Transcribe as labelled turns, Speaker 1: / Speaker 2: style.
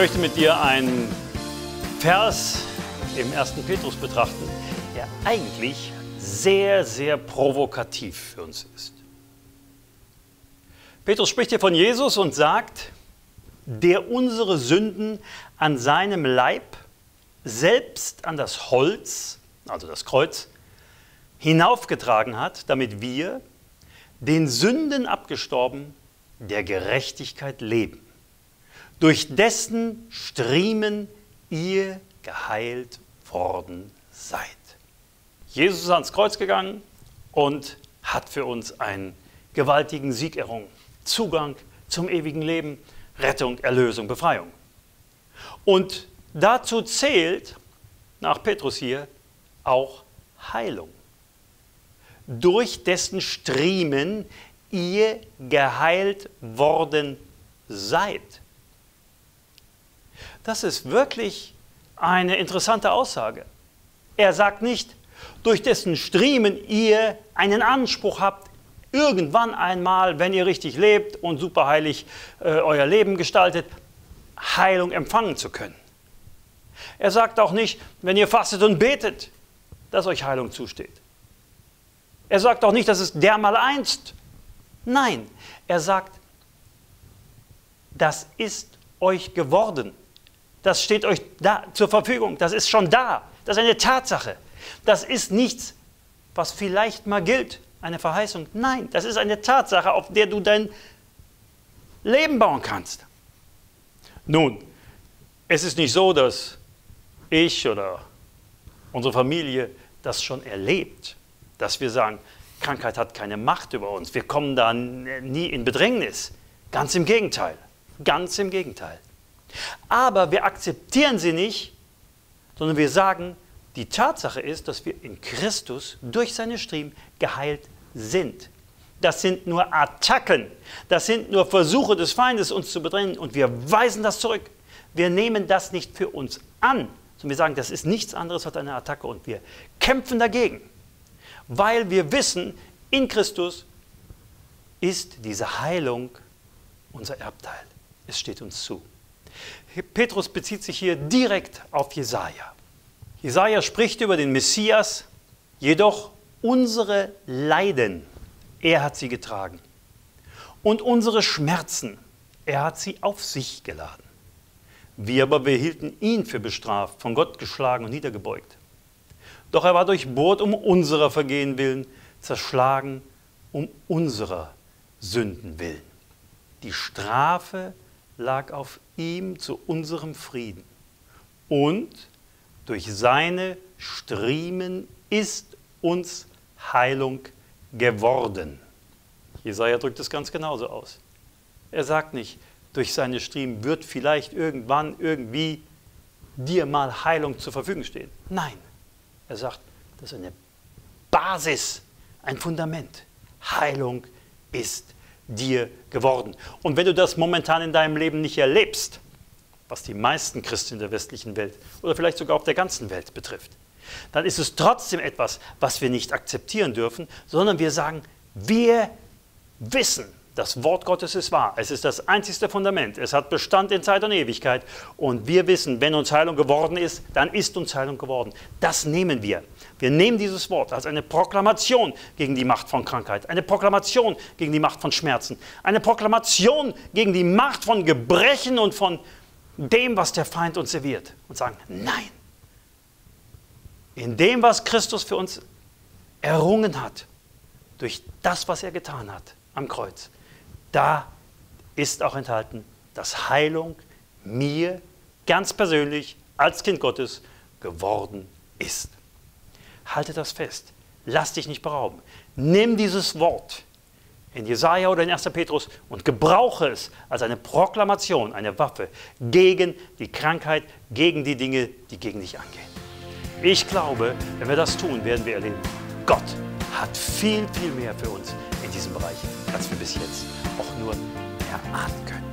Speaker 1: möchte mit dir einen Vers im 1. Petrus betrachten, der eigentlich sehr, sehr provokativ für uns ist. Petrus spricht hier von Jesus und sagt, der unsere Sünden an seinem Leib selbst an das Holz, also das Kreuz, hinaufgetragen hat, damit wir, den Sünden abgestorben, der Gerechtigkeit leben, durch dessen Striemen ihr geheilt worden seid. Jesus ist ans Kreuz gegangen und hat für uns einen gewaltigen Sieg errungen. Zugang zum ewigen Leben, Rettung, Erlösung, Befreiung. Und dazu zählt, nach Petrus hier, auch Heilung. Durch dessen Striemen ihr geheilt worden seid. Das ist wirklich eine interessante Aussage. Er sagt nicht, durch dessen Striemen ihr einen Anspruch habt, irgendwann einmal, wenn ihr richtig lebt und superheilig äh, euer Leben gestaltet, Heilung empfangen zu können. Er sagt auch nicht, wenn ihr fastet und betet, dass euch Heilung zusteht. Er sagt auch nicht, dass es dermal einst. Nein, er sagt, das ist euch geworden. Das steht euch da zur Verfügung. Das ist schon da. Das ist eine Tatsache. Das ist nichts, was vielleicht mal gilt, eine Verheißung. Nein, das ist eine Tatsache, auf der du dein Leben bauen kannst. Nun, es ist nicht so, dass ich oder unsere Familie das schon erlebt, dass wir sagen, Krankheit hat keine Macht über uns, wir kommen da nie in Bedrängnis. Ganz im Gegenteil, ganz im Gegenteil. Aber wir akzeptieren sie nicht, sondern wir sagen, die Tatsache ist, dass wir in Christus durch seine Striemen geheilt sind. Das sind nur Attacken, das sind nur Versuche des Feindes, uns zu bedrängen und wir weisen das zurück. Wir nehmen das nicht für uns an, sondern wir sagen, das ist nichts anderes als eine Attacke und wir kämpfen dagegen, weil wir wissen, in Christus ist diese Heilung unser Erbteil. Es steht uns zu. Petrus bezieht sich hier direkt auf Jesaja. Jesaja spricht über den Messias, jedoch unsere Leiden, er hat sie getragen. Und unsere Schmerzen, er hat sie auf sich geladen. Wir aber behielten ihn für bestraft, von Gott geschlagen und niedergebeugt. Doch er war durchbohrt um unserer Vergehen willen, zerschlagen um unserer Sünden willen. Die Strafe lag auf ihm zu unserem Frieden. Und durch seine Striemen ist uns Heilung geworden. Jesaja drückt es ganz genauso aus. Er sagt nicht, durch seine Striemen wird vielleicht irgendwann irgendwie dir mal Heilung zur Verfügung stehen. Nein, er sagt, das ist eine Basis, ein Fundament. Heilung ist dir geworden. Und wenn du das momentan in deinem Leben nicht erlebst, was die meisten Christen in der westlichen Welt oder vielleicht sogar auf der ganzen Welt betrifft, dann ist es trotzdem etwas, was wir nicht akzeptieren dürfen, sondern wir sagen, wir wissen, das Wort Gottes ist wahr. Es ist das einzigste Fundament. Es hat Bestand in Zeit und Ewigkeit. Und wir wissen, wenn uns Heilung geworden ist, dann ist uns Heilung geworden. Das nehmen wir. Wir nehmen dieses Wort als eine Proklamation gegen die Macht von Krankheit, eine Proklamation gegen die Macht von Schmerzen, eine Proklamation gegen die Macht von Gebrechen und von dem, was der Feind uns serviert. Und sagen, nein. In dem, was Christus für uns errungen hat, durch das, was er getan hat am Kreuz, da ist auch enthalten, dass Heilung mir ganz persönlich als Kind Gottes geworden ist. Halte das fest. Lass dich nicht berauben. Nimm dieses Wort in Jesaja oder in 1. Petrus und gebrauche es als eine Proklamation, eine Waffe gegen die Krankheit, gegen die Dinge, die gegen dich angehen. Ich glaube, wenn wir das tun, werden wir erleben, Gott hat viel, viel mehr für uns diesem Bereich, als wir bis jetzt auch nur erahnen können.